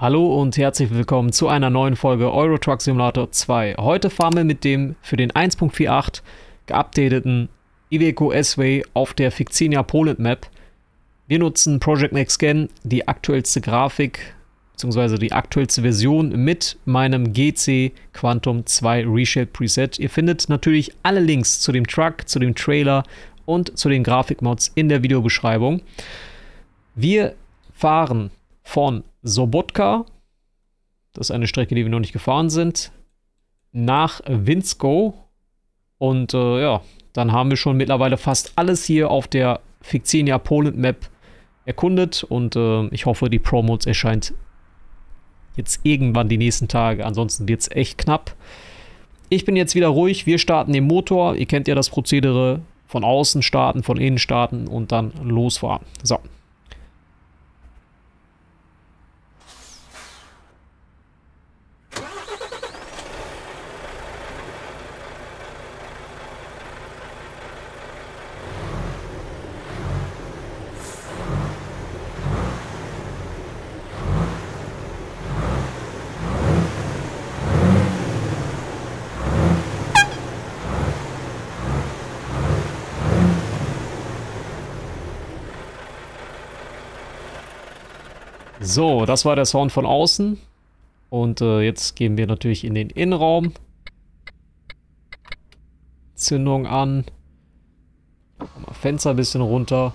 Hallo und herzlich willkommen zu einer neuen Folge Euro Truck Simulator 2. Heute fahren wir mit dem für den 1.48 geupdateten Iveco S-Way auf der Fictinia Poland Map. Wir nutzen Project Next Gen, die aktuellste Grafik bzw. die aktuellste Version mit meinem GC Quantum 2 Reshape Preset. Ihr findet natürlich alle Links zu dem Truck, zu dem Trailer und zu den Grafikmods in der Videobeschreibung. Wir fahren von Sobotka, das ist eine Strecke, die wir noch nicht gefahren sind, nach Winsko. Und äh, ja, dann haben wir schon mittlerweile fast alles hier auf der Fictinia Poland Map erkundet. Und äh, ich hoffe, die Pro-Modes erscheint jetzt irgendwann die nächsten Tage. Ansonsten wird es echt knapp. Ich bin jetzt wieder ruhig. Wir starten den Motor. Ihr kennt ja das Prozedere. Von außen starten, von innen starten und dann losfahren. So. So, das war der Sound von außen. Und äh, jetzt gehen wir natürlich in den Innenraum. Zündung an. Fenster ein bisschen runter.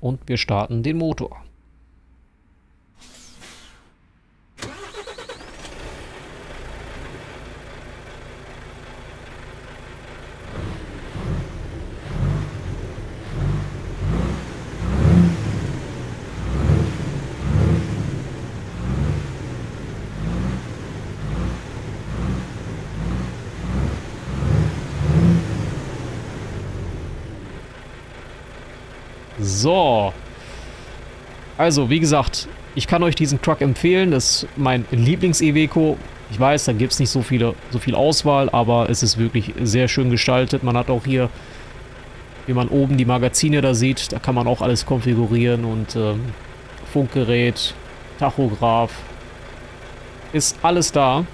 Und wir starten den Motor. So. Also, wie gesagt, ich kann euch diesen Truck empfehlen. Das ist mein Lieblings-Eveco. Ich weiß, da gibt es nicht so, viele, so viel Auswahl, aber es ist wirklich sehr schön gestaltet. Man hat auch hier, wie man oben die Magazine da sieht, da kann man auch alles konfigurieren und ähm, Funkgerät, Tachograph, ist alles da.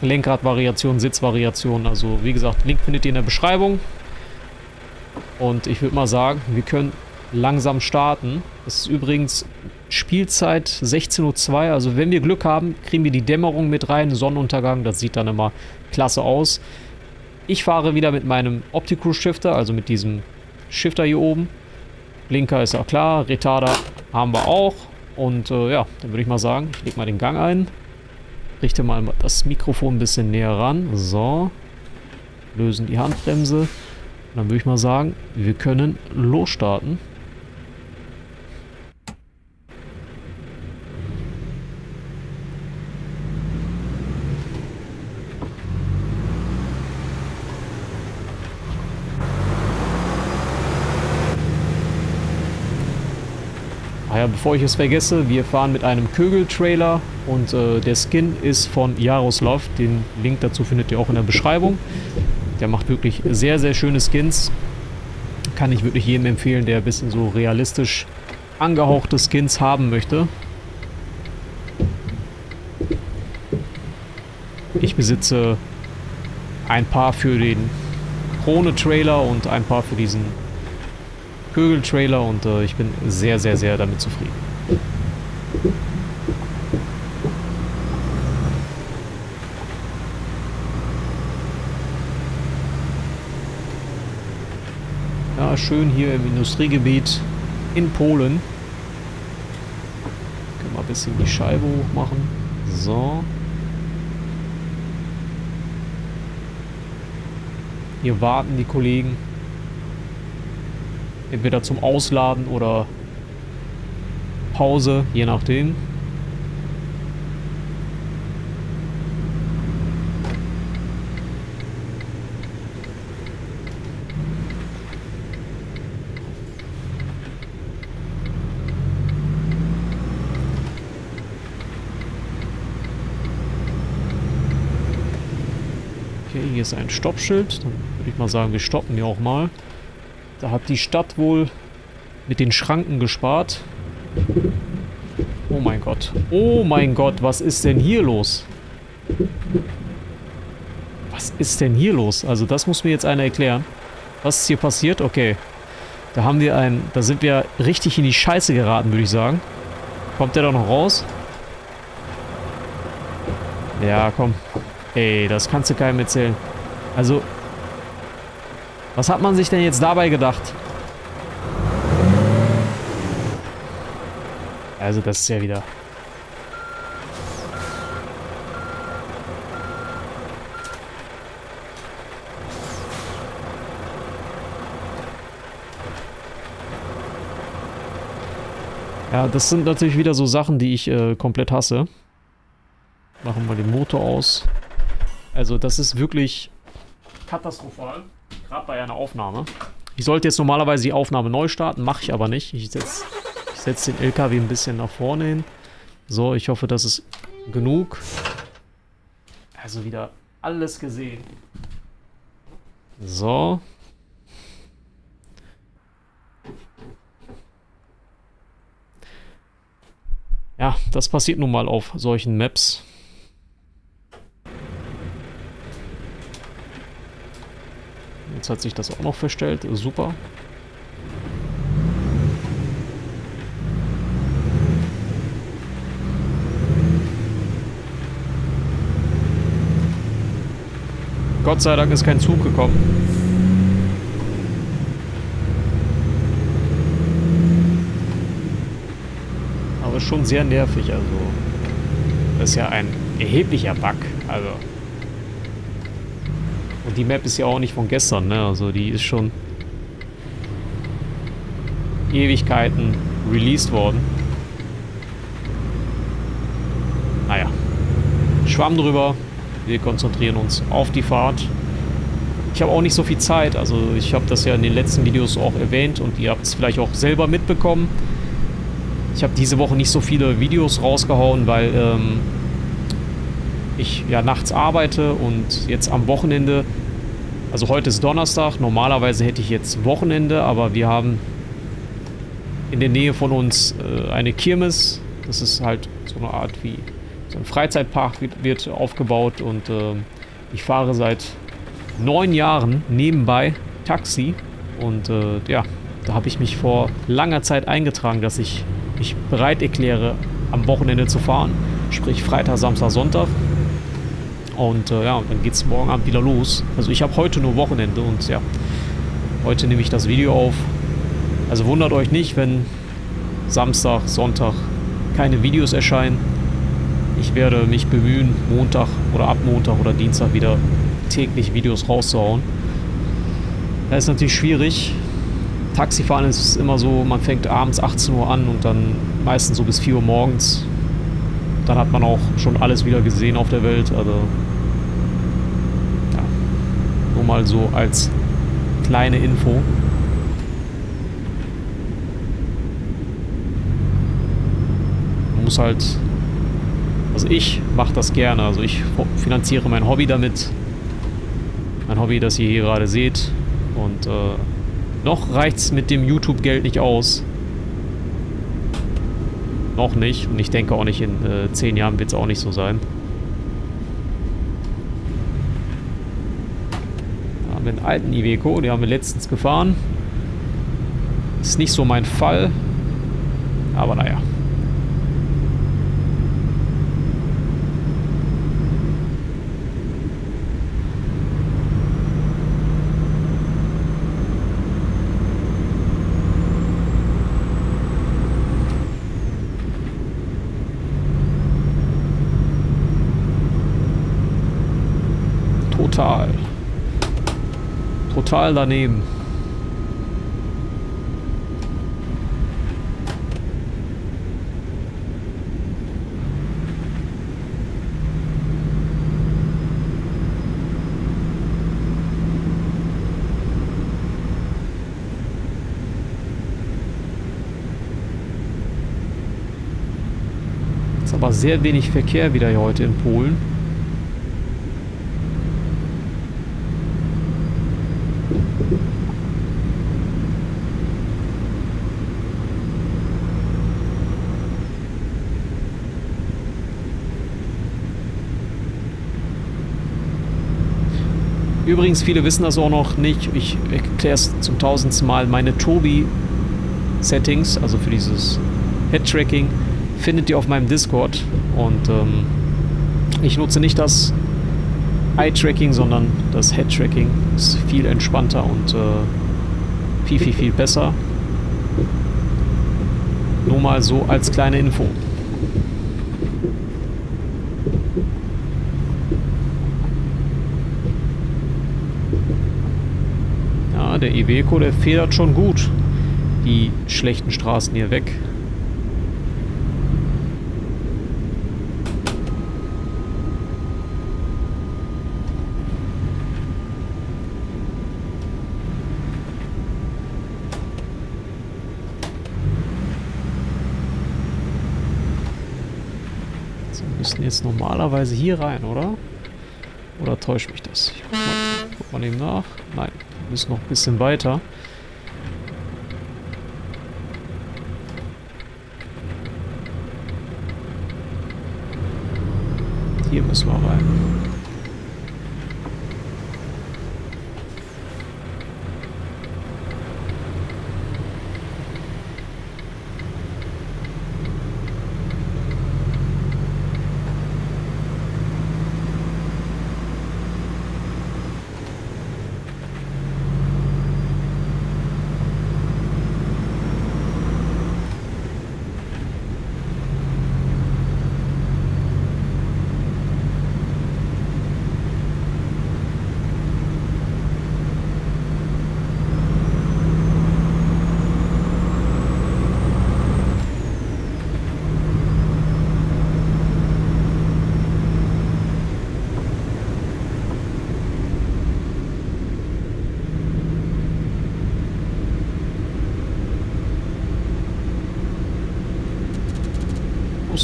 Lenkradvariation, Sitzvariation, also wie gesagt, Link findet ihr in der Beschreibung. Und ich würde mal sagen, wir können langsam starten. Das ist übrigens Spielzeit 16.02 Uhr. Also wenn wir Glück haben, kriegen wir die Dämmerung mit rein, Sonnenuntergang. Das sieht dann immer klasse aus. Ich fahre wieder mit meinem Opticruise Shifter, also mit diesem Shifter hier oben. Blinker ist auch klar, Retarder haben wir auch. Und äh, ja, dann würde ich mal sagen, ich lege mal den Gang ein. Richte mal das Mikrofon ein bisschen näher ran. So. Lösen die Handbremse. dann würde ich mal sagen, wir können losstarten. Ja, bevor ich es vergesse, wir fahren mit einem Kögel-Trailer und äh, der Skin ist von Jaroslav. Den Link dazu findet ihr auch in der Beschreibung. Der macht wirklich sehr, sehr schöne Skins. Kann ich wirklich jedem empfehlen, der ein bisschen so realistisch angehauchte Skins haben möchte. Ich besitze ein paar für den Krone-Trailer und ein paar für diesen Kögel-Trailer und äh, ich bin sehr, sehr, sehr damit zufrieden. Ja, schön hier im Industriegebiet in Polen. Können wir ein bisschen die Scheibe hoch machen. So. Hier warten die Kollegen. Entweder zum Ausladen oder Pause, je nachdem. Okay, hier ist ein Stoppschild. Dann würde ich mal sagen, wir stoppen hier auch mal. Da hat die Stadt wohl mit den Schranken gespart. Oh mein Gott. Oh mein Gott, was ist denn hier los? Was ist denn hier los? Also das muss mir jetzt einer erklären. Was ist hier passiert? Okay. Da haben wir ein... Da sind wir richtig in die Scheiße geraten, würde ich sagen. Kommt der doch noch raus? Ja, komm. Ey, das kannst du keinem erzählen. Also... Was hat man sich denn jetzt dabei gedacht? Also das ist ja wieder... Ja, das sind natürlich wieder so Sachen, die ich äh, komplett hasse. Machen wir den Motor aus. Also das ist wirklich katastrophal. Gerade bei einer Aufnahme. Ich sollte jetzt normalerweise die Aufnahme neu starten, mache ich aber nicht. Ich setze ich setz den LKW ein bisschen nach vorne hin. So, ich hoffe, das ist genug. Also wieder alles gesehen. So. Ja, das passiert nun mal auf solchen Maps. Jetzt hat sich das auch noch verstellt. Super. Gott sei Dank ist kein Zug gekommen. ist schon sehr nervig. Also, das ist ja ein erheblicher Bug. Also. Und die Map ist ja auch nicht von gestern, ne? Also, die ist schon Ewigkeiten released worden. Naja. Schwamm drüber. Wir konzentrieren uns auf die Fahrt. Ich habe auch nicht so viel Zeit. Also, ich habe das ja in den letzten Videos auch erwähnt und ihr habt es vielleicht auch selber mitbekommen. Ich habe diese Woche nicht so viele Videos rausgehauen, weil ähm, ich ja nachts arbeite und jetzt am Wochenende, also heute ist Donnerstag, normalerweise hätte ich jetzt Wochenende, aber wir haben in der Nähe von uns äh, eine Kirmes. Das ist halt so eine Art wie so ein Freizeitpark wird, wird aufgebaut und äh, ich fahre seit neun Jahren nebenbei Taxi und äh, ja, da habe ich mich vor langer Zeit eingetragen, dass ich mich bereit erkläre, am Wochenende zu fahren. Sprich Freitag, Samstag, Sonntag. Und äh, ja, dann geht es morgen Abend wieder los. Also ich habe heute nur Wochenende und ja, heute nehme ich das Video auf. Also wundert euch nicht, wenn Samstag, Sonntag keine Videos erscheinen. Ich werde mich bemühen, Montag oder ab Montag oder Dienstag wieder täglich Videos rauszuhauen. Das ist natürlich schwierig, Taxifahren ist immer so, man fängt abends 18 Uhr an und dann meistens so bis 4 Uhr morgens. Dann hat man auch schon alles wieder gesehen auf der Welt. Also nur mal so als kleine Info. Man muss halt, also ich mache das gerne. Also ich finanziere mein Hobby damit. Mein Hobby, das ihr hier gerade seht. Und äh, noch reicht's mit dem YouTube-Geld nicht aus. Noch nicht. Und ich denke auch nicht, in äh, zehn Jahren wird es auch nicht so sein. Da haben wir einen alten Iveco, den haben wir letztens gefahren. Ist nicht so mein Fall. Aber naja. Total. Total daneben. Ist aber sehr wenig Verkehr wieder hier heute in Polen. Übrigens, viele wissen das auch noch nicht. Ich erkläre es zum tausendsten Mal. Meine Tobi-Settings, also für dieses Head-Tracking, findet ihr auf meinem Discord. Und ähm, ich nutze nicht das Eye-Tracking, sondern das Head-Tracking. Ist viel entspannter und äh, viel, viel, viel besser. Nur mal so als kleine Info. Ja, der Iveco, der federt schon gut die schlechten Straßen hier weg. müssten jetzt normalerweise hier rein, oder? Oder täuscht mich das? Ich guck mal, guck mal eben nach. Nein, müssen noch ein bisschen weiter. Hier müssen wir rein.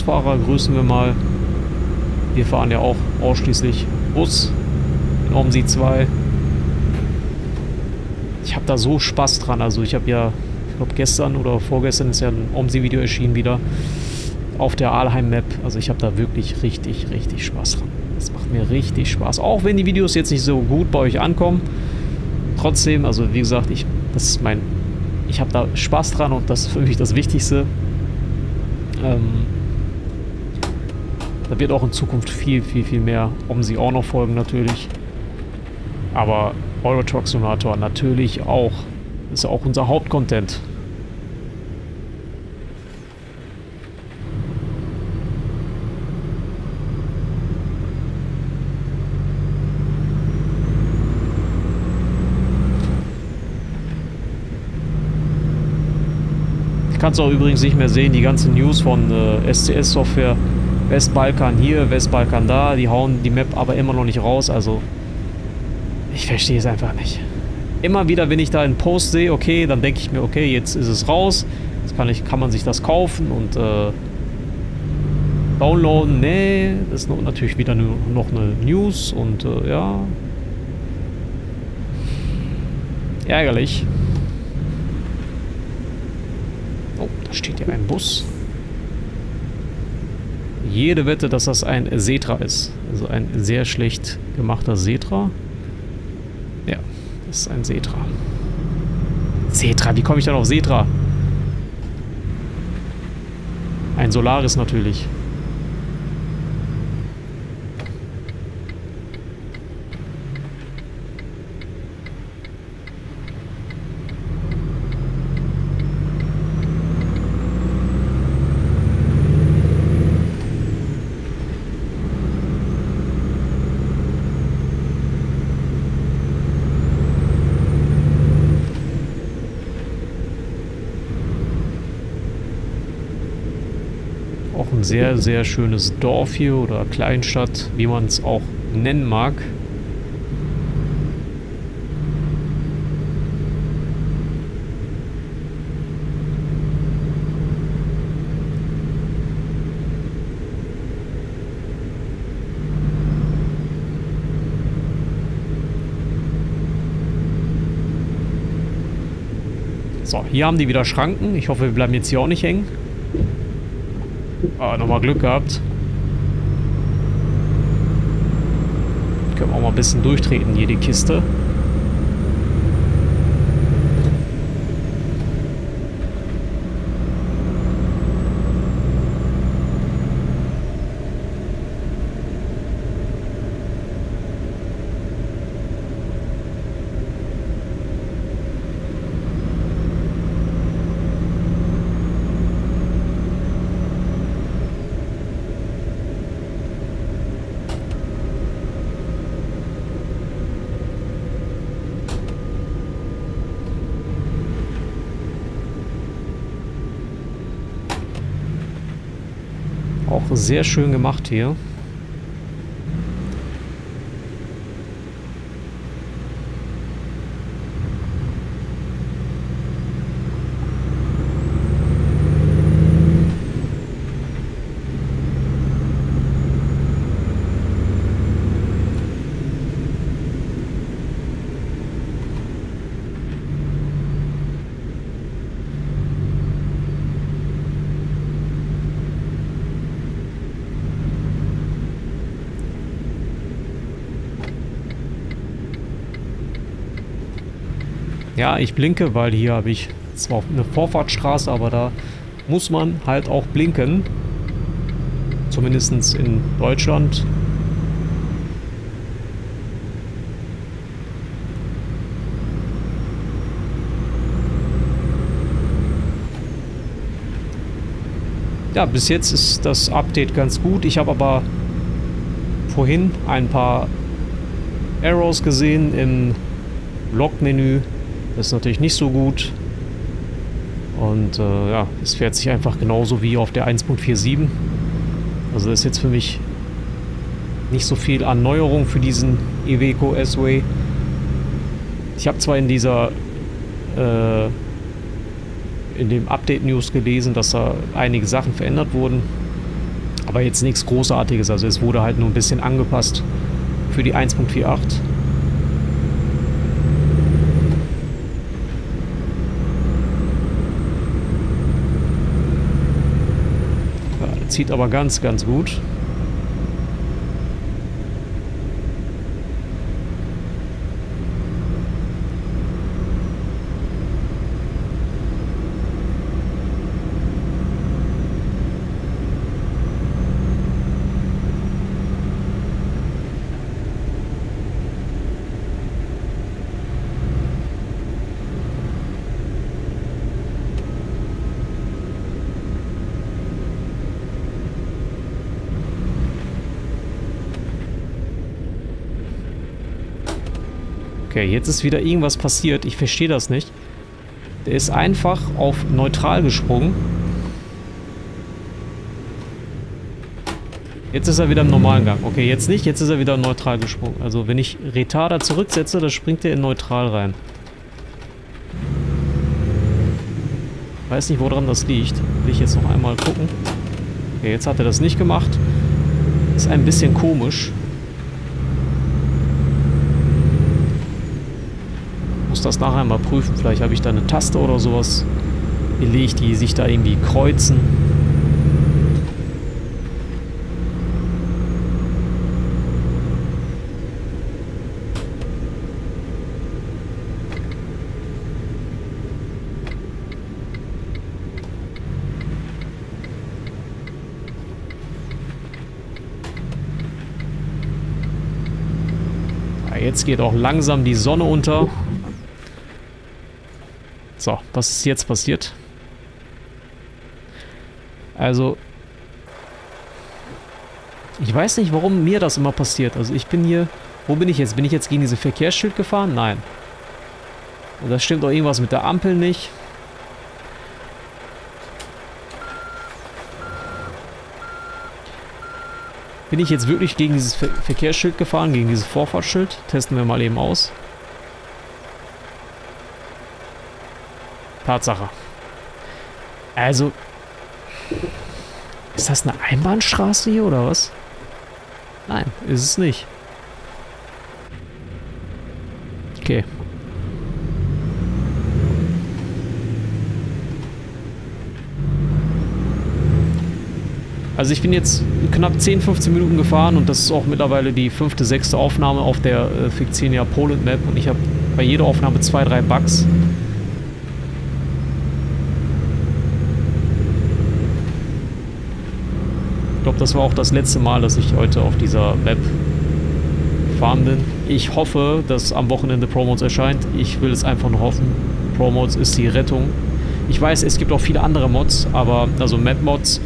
Busfahrer grüßen wir mal. Wir fahren ja auch ausschließlich Bus in OMSI 2. Ich habe da so Spaß dran. Also ich habe ja, ich glaube gestern oder vorgestern ist ja ein OMSI-Video erschienen wieder auf der Aalheim-Map. Also ich habe da wirklich richtig, richtig Spaß dran. Das macht mir richtig Spaß. Auch wenn die Videos jetzt nicht so gut bei euch ankommen. Trotzdem, also wie gesagt, ich, das ist mein, ich habe da Spaß dran und das ist für mich das Wichtigste. Ähm, da wird auch in Zukunft viel, viel, viel mehr OMSI auch noch folgen natürlich. Aber Euro Truck Simulator natürlich auch. Ist auch unser Hauptcontent. Ich kann es auch übrigens nicht mehr sehen, die ganzen News von äh, SCS-Software Westbalkan hier, Westbalkan da. Die hauen die Map aber immer noch nicht raus. Also, ich verstehe es einfach nicht. Immer wieder, wenn ich da einen Post sehe, okay, dann denke ich mir, okay, jetzt ist es raus. Jetzt kann, ich, kann man sich das kaufen und äh, downloaden. Nee, das ist natürlich wieder nur noch eine News und äh, ja. Ärgerlich. Oh, da steht ja ein Bus jede Wette, dass das ein Setra ist. Also ein sehr schlecht gemachter Setra. Ja, das ist ein Setra. Setra, wie komme ich dann auf Setra? Ein Solaris natürlich. Sehr, sehr schönes Dorf hier oder Kleinstadt, wie man es auch nennen mag. So, hier haben die wieder Schranken. Ich hoffe, wir bleiben jetzt hier auch nicht hängen. Ah, nochmal Glück gehabt. können wir auch mal ein bisschen durchtreten, jede Kiste. Auch sehr schön gemacht hier. Ja, ich blinke, weil hier habe ich zwar eine Vorfahrtsstraße, aber da muss man halt auch blinken. Zumindest in Deutschland. Ja, bis jetzt ist das Update ganz gut. Ich habe aber vorhin ein paar Arrows gesehen im Log-Menü. Ist natürlich nicht so gut. Und äh, ja, es fährt sich einfach genauso wie auf der 1.47. Also ist jetzt für mich nicht so viel an Neuerung für diesen Iveco S-Way. Ich habe zwar in dieser äh, in dem Update-News gelesen, dass da einige Sachen verändert wurden, aber jetzt nichts Großartiges. Also es wurde halt nur ein bisschen angepasst für die 1.48. zieht aber ganz, ganz gut. Okay, jetzt ist wieder irgendwas passiert. Ich verstehe das nicht. Der ist einfach auf neutral gesprungen. Jetzt ist er wieder im normalen Gang. Okay, jetzt nicht. Jetzt ist er wieder neutral gesprungen. Also wenn ich Retarder zurücksetze, dann springt er in neutral rein. Weiß nicht, woran das liegt. Will ich jetzt noch einmal gucken. Okay, jetzt hat er das nicht gemacht. Ist ein bisschen komisch. Das nachher mal prüfen. Vielleicht habe ich da eine Taste oder sowas gelegt, die sich da irgendwie kreuzen. Jetzt geht auch langsam die Sonne unter. So, was ist jetzt passiert? Also, ich weiß nicht, warum mir das immer passiert. Also ich bin hier... Wo bin ich jetzt? Bin ich jetzt gegen diese Verkehrsschild gefahren? Nein. Und da stimmt doch irgendwas mit der Ampel nicht. Bin ich jetzt wirklich gegen dieses Ver Verkehrsschild gefahren? Gegen dieses Vorfahrtsschild? Testen wir mal eben aus. Tatsache. Also, ist das eine Einbahnstraße hier oder was? Nein, ist es nicht. Okay. Also ich bin jetzt knapp 10, 15 Minuten gefahren und das ist auch mittlerweile die fünfte, sechste Aufnahme auf der äh, Fictinia Poland Map und ich habe bei jeder Aufnahme zwei, drei Bugs. Glaube, das war auch das letzte Mal, dass ich heute auf dieser Map fahren bin. Ich hoffe, dass am Wochenende Promotes erscheint. Ich will es einfach nur hoffen. Promotes ist die Rettung. Ich weiß, es gibt auch viele andere Mods, aber also Map-Mods.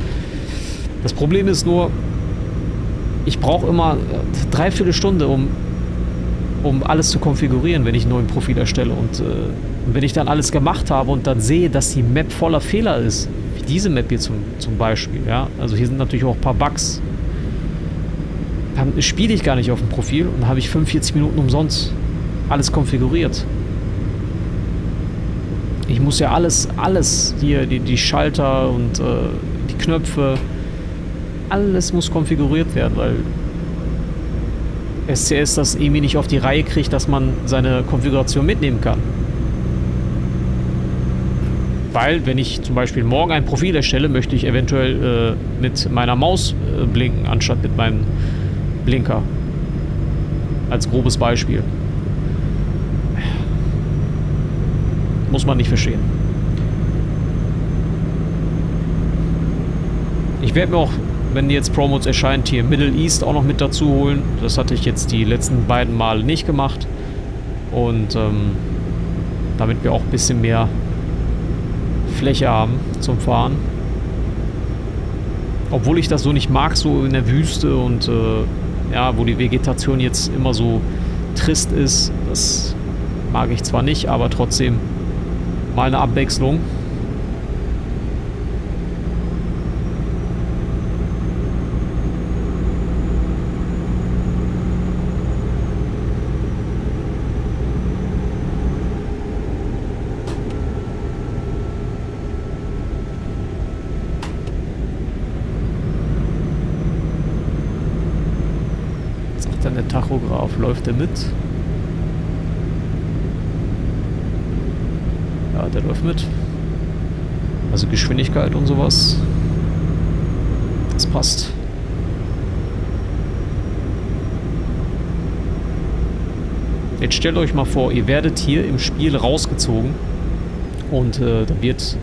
Das Problem ist nur, ich brauche immer äh, dreiviertel Stunde, um, um alles zu konfigurieren, wenn ich einen neuen Profil erstelle. Und äh, wenn ich dann alles gemacht habe und dann sehe, dass die Map voller Fehler ist, diese Map hier zum, zum Beispiel, ja, also hier sind natürlich auch ein paar Bugs, dann spiele ich gar nicht auf dem Profil und habe ich 45 Minuten umsonst alles konfiguriert. Ich muss ja alles, alles hier, die, die Schalter und äh, die Knöpfe, alles muss konfiguriert werden, weil SCS das irgendwie nicht auf die Reihe kriegt, dass man seine Konfiguration mitnehmen kann. Weil, wenn ich zum Beispiel morgen ein Profil erstelle, möchte ich eventuell äh, mit meiner Maus äh, blinken, anstatt mit meinem Blinker. Als grobes Beispiel. Muss man nicht verstehen. Ich werde mir auch, wenn jetzt Promos erscheint, hier Middle East auch noch mit dazu holen. Das hatte ich jetzt die letzten beiden Male nicht gemacht. Und ähm, damit wir auch ein bisschen mehr Fläche haben zum Fahren. Obwohl ich das so nicht mag, so in der Wüste und äh, ja, wo die Vegetation jetzt immer so trist ist. Das mag ich zwar nicht, aber trotzdem Mal eine Abwechslung. sagt dann der Tachograph, läuft er mit? der läuft mit. Also Geschwindigkeit und sowas. Das passt. Jetzt stellt euch mal vor, ihr werdet hier im Spiel rausgezogen und äh, da wird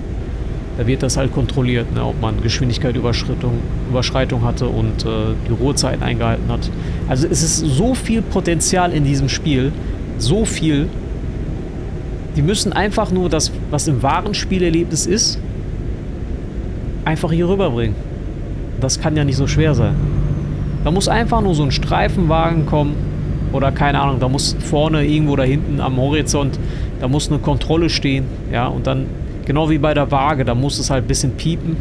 da wird das halt kontrolliert, ne, ob man Geschwindigkeitsüberschreitung Überschreitung hatte und äh, die Ruhezeiten eingehalten hat. Also es ist so viel Potenzial in diesem Spiel, so viel, die müssen einfach nur das, was im wahren Spielerlebnis ist, einfach hier rüberbringen. Das kann ja nicht so schwer sein. Da muss einfach nur so ein Streifenwagen kommen oder keine Ahnung, da muss vorne irgendwo da hinten am Horizont, da muss eine Kontrolle stehen, ja, und dann, genau wie bei der Waage, da muss es halt ein bisschen piepen,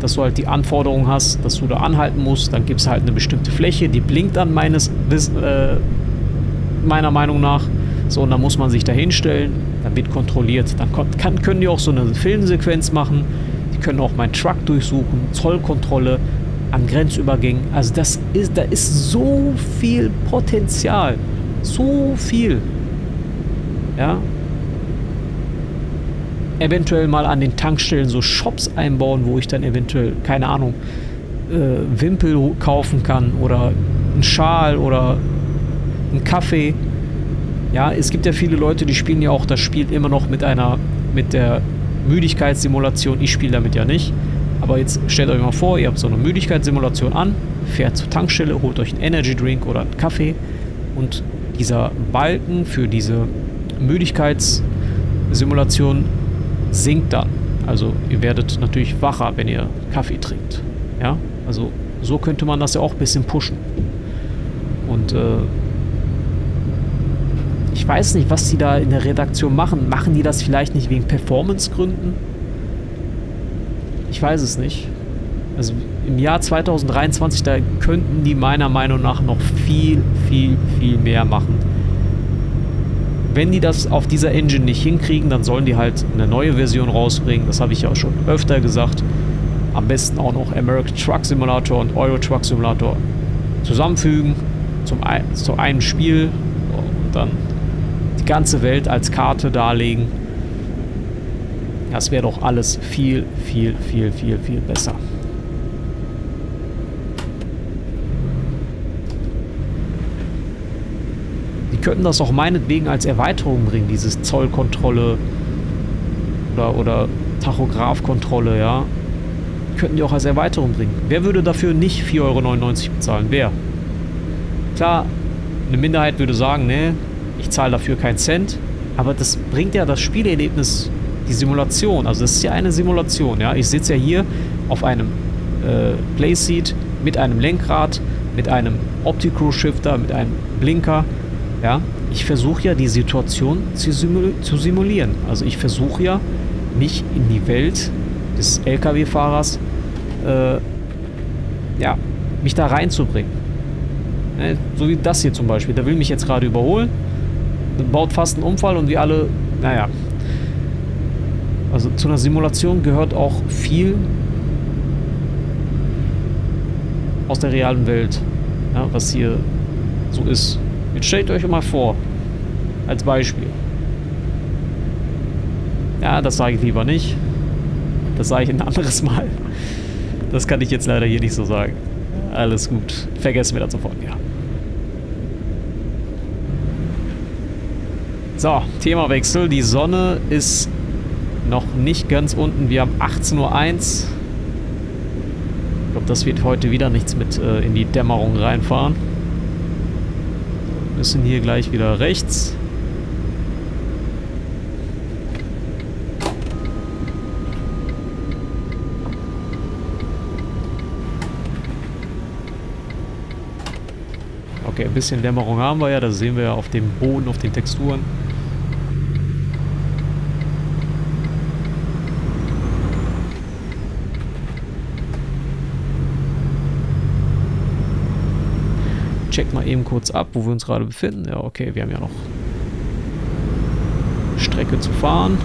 dass du halt die Anforderung hast, dass du da anhalten musst, dann gibt es halt eine bestimmte Fläche, die blinkt dann meines, äh, meiner Meinung nach, so, und dann muss man sich da hinstellen, dann wird kontrolliert. Dann kann, können die auch so eine Filmsequenz machen. Die können auch meinen Truck durchsuchen, Zollkontrolle an Grenzübergängen. Also das ist, da ist so viel Potenzial. So viel. Ja. Eventuell mal an den Tankstellen so Shops einbauen, wo ich dann eventuell, keine Ahnung, äh, Wimpel kaufen kann oder einen Schal oder einen Kaffee ja, es gibt ja viele Leute, die spielen ja auch das Spiel immer noch mit einer, mit der Müdigkeitssimulation. Ich spiele damit ja nicht. Aber jetzt stellt euch mal vor, ihr habt so eine Müdigkeitssimulation an, fährt zur Tankstelle, holt euch einen Energy Drink oder einen Kaffee und dieser Balken für diese Müdigkeitssimulation sinkt dann. Also ihr werdet natürlich wacher, wenn ihr Kaffee trinkt. Ja, also so könnte man das ja auch ein bisschen pushen. Und äh, ich weiß nicht, was die da in der Redaktion machen. Machen die das vielleicht nicht wegen Performancegründen? Ich weiß es nicht. Also im Jahr 2023, da könnten die meiner Meinung nach noch viel, viel, viel mehr machen. Wenn die das auf dieser Engine nicht hinkriegen, dann sollen die halt eine neue Version rausbringen. Das habe ich ja auch schon öfter gesagt. Am besten auch noch American Truck Simulator und Euro Truck Simulator zusammenfügen zum, zu einem Spiel und dann ganze Welt als Karte darlegen. Das wäre doch alles viel, viel, viel, viel, viel besser. Könnten das auch meinetwegen als Erweiterung bringen, dieses Zollkontrolle oder, oder Tachografkontrolle, ja. Könnten die auch als Erweiterung bringen. Wer würde dafür nicht 4,99 Euro bezahlen? Wer? Klar, eine Minderheit würde sagen, ne, ich zahle dafür keinen Cent, aber das bringt ja das Spielerlebnis, die Simulation, also das ist ja eine Simulation, ja. Ich sitze ja hier auf einem äh, Playseat mit einem Lenkrad, mit einem Opticro-Shifter, mit einem Blinker, ja. Ich versuche ja die Situation zu, simul zu simulieren. Also ich versuche ja, mich in die Welt des LKW-Fahrers, äh, ja, mich da reinzubringen. Ne? So wie das hier zum Beispiel. Der will mich jetzt gerade überholen, baut fast einen Unfall und wir alle, naja. Also zu einer Simulation gehört auch viel aus der realen Welt, ja, was hier so ist. Jetzt stellt euch mal vor, als Beispiel. Ja, das sage ich lieber nicht. Das sage ich ein anderes Mal. Das kann ich jetzt leider hier nicht so sagen. Alles gut. Vergessen wir das sofort, ja. So, Themawechsel. Die Sonne ist noch nicht ganz unten. Wir haben 18.01 Uhr. Ich glaube, das wird heute wieder nichts mit äh, in die Dämmerung reinfahren. Wir müssen hier gleich wieder rechts. Okay, ein bisschen Dämmerung haben wir ja. Das sehen wir ja auf dem Boden, auf den Texturen. Check mal eben kurz ab, wo wir uns gerade befinden. Ja, okay, wir haben ja noch Strecke zu fahren.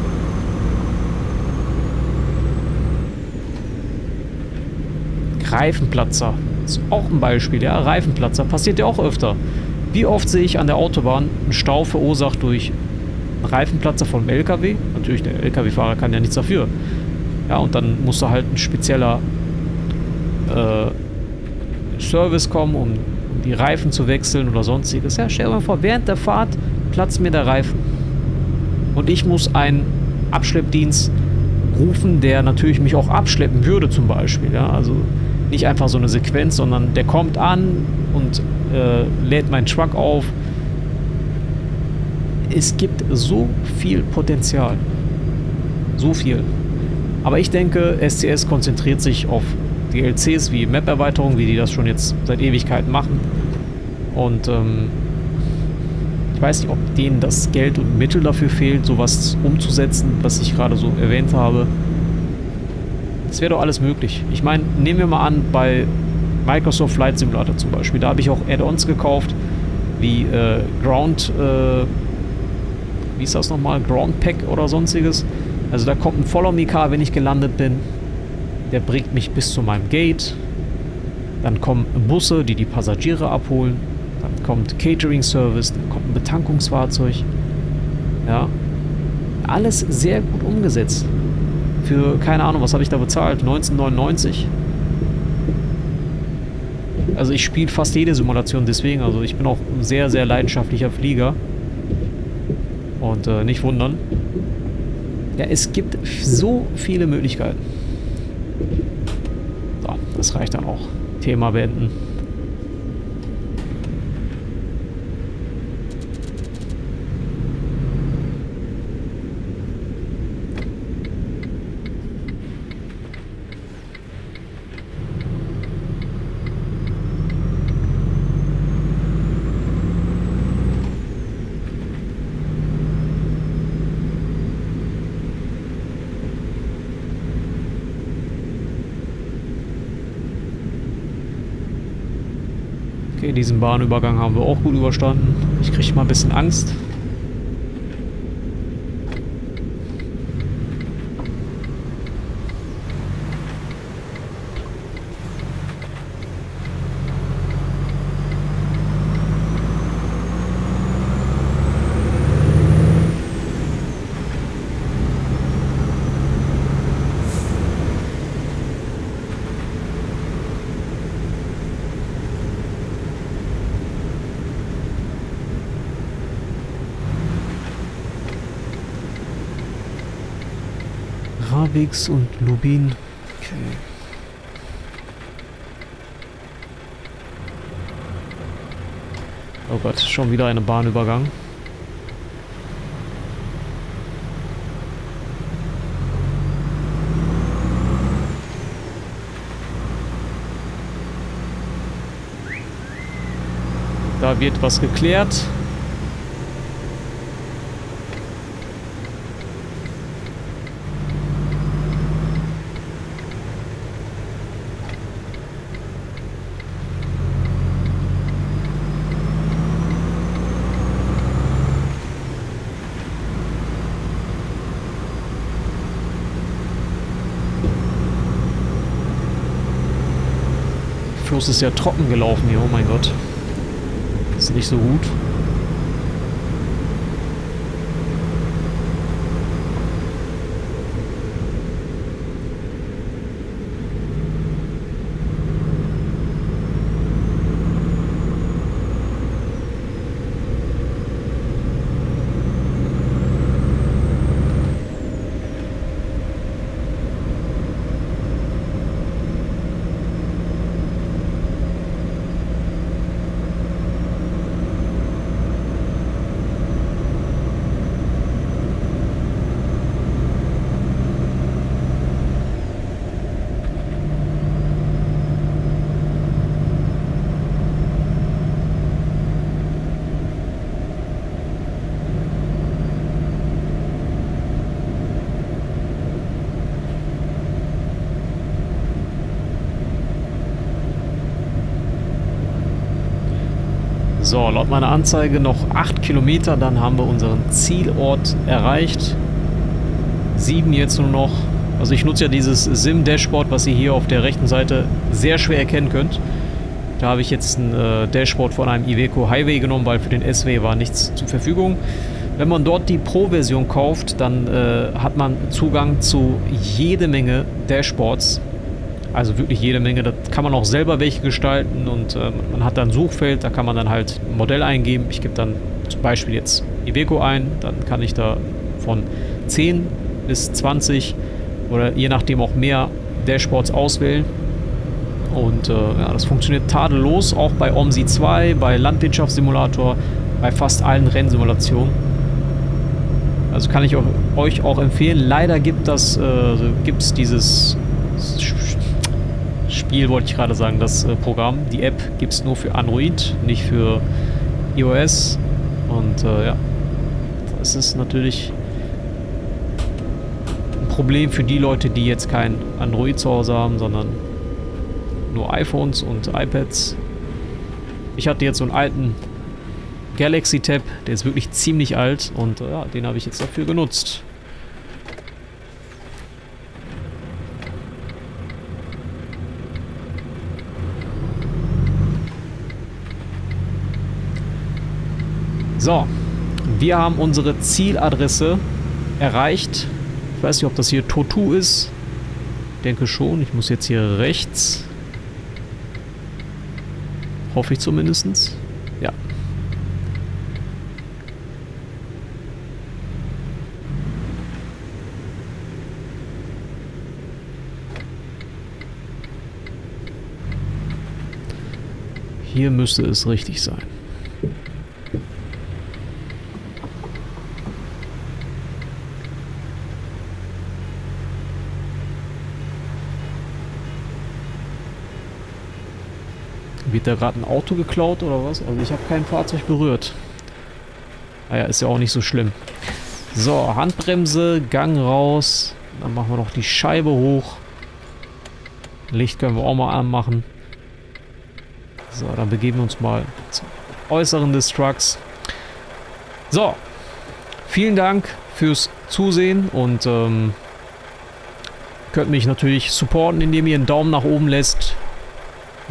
Reifenplatzer. Ist auch ein Beispiel, ja. Reifenplatzer. Passiert ja auch öfter. Wie oft sehe ich an der Autobahn einen Stau verursacht durch einen Reifenplatzer vom LKW? Natürlich, der LKW-Fahrer kann ja nichts dafür. Ja, und dann muss da halt ein spezieller äh, Service kommen, um die Reifen zu wechseln oder sonstiges. Ja, stell dir mal vor, während der Fahrt platzt mir der Reifen. Und ich muss einen Abschleppdienst rufen, der natürlich mich auch abschleppen würde zum Beispiel. Ja, also nicht einfach so eine Sequenz, sondern der kommt an und äh, lädt meinen Truck auf. Es gibt so viel Potenzial. So viel. Aber ich denke, SCS konzentriert sich auf DLCs wie Map-Erweiterungen, wie die das schon jetzt seit Ewigkeiten machen. Und ähm, ich weiß nicht, ob denen das Geld und Mittel dafür fehlt, sowas umzusetzen, was ich gerade so erwähnt habe. Das wäre doch alles möglich. Ich meine, nehmen wir mal an, bei Microsoft Flight Simulator zum Beispiel, da habe ich auch Add-ons gekauft, wie äh, Ground, äh, wie ist das nochmal, Ground Pack oder sonstiges. Also da kommt ein Follow-Me-Car, wenn ich gelandet bin. Der bringt mich bis zu meinem Gate. Dann kommen Busse, die die Passagiere abholen. Dann kommt Catering Service, dann kommt ein Betankungsfahrzeug. Ja. Alles sehr gut umgesetzt. Für, keine Ahnung, was habe ich da bezahlt? 1999? Also ich spiele fast jede Simulation deswegen. Also ich bin auch ein sehr, sehr leidenschaftlicher Flieger. Und äh, nicht wundern. Ja, es gibt so viele Möglichkeiten. Das reicht dann auch. Thema beenden. Diesen Bahnübergang haben wir auch gut überstanden. Ich kriege mal ein bisschen Angst. Marwix und Lubin. Okay. Oh Gott, schon wieder eine Bahnübergang. Da wird was geklärt. Fluss ist ja trocken gelaufen hier, oh mein Gott. Ist nicht so gut. So, laut meiner Anzeige noch 8 Kilometer, dann haben wir unseren Zielort erreicht. 7 jetzt nur noch. Also ich nutze ja dieses Sim-Dashboard, was ihr hier auf der rechten Seite sehr schwer erkennen könnt. Da habe ich jetzt ein äh, Dashboard von einem Iveco Highway genommen, weil für den SW war nichts zur Verfügung. Wenn man dort die Pro-Version kauft, dann äh, hat man Zugang zu jede Menge Dashboards. Also wirklich jede Menge. Da kann man auch selber welche gestalten und äh, man hat dann ein Suchfeld, da kann man dann halt ein Modell eingeben. Ich gebe dann zum Beispiel jetzt Iveco ein, dann kann ich da von 10 bis 20 oder je nachdem auch mehr Dashboards auswählen. Und äh, ja, das funktioniert tadellos, auch bei OMSI 2, bei Landwirtschaftssimulator, bei fast allen Rennsimulationen. Also kann ich auch, euch auch empfehlen. Leider gibt es äh, gibt's dieses Spiel wollte ich gerade sagen, das äh, Programm. Die App gibt es nur für Android, nicht für iOS. Und äh, ja, das ist natürlich ein Problem für die Leute, die jetzt kein Android zu Hause haben, sondern nur iPhones und iPads. Ich hatte jetzt so einen alten Galaxy Tab, der ist wirklich ziemlich alt und äh, ja, den habe ich jetzt dafür genutzt. So, wir haben unsere Zieladresse erreicht. Ich weiß nicht, ob das hier Totu ist. Ich denke schon. Ich muss jetzt hier rechts. Hoffe ich zumindest. Ja. Hier müsste es richtig sein. Wird da gerade ein Auto geklaut oder was? Also ich habe kein Fahrzeug berührt. Naja, ist ja auch nicht so schlimm. So, Handbremse, Gang raus. Dann machen wir noch die Scheibe hoch. Licht können wir auch mal anmachen. So, dann begeben wir uns mal zum Äußeren des Trucks. So, vielen Dank fürs Zusehen und ähm, könnt mich natürlich supporten, indem ihr einen Daumen nach oben lässt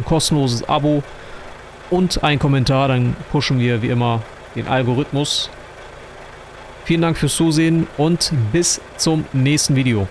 ein kostenloses Abo und ein Kommentar, dann pushen wir wie immer den Algorithmus. Vielen Dank fürs Zusehen und bis zum nächsten Video.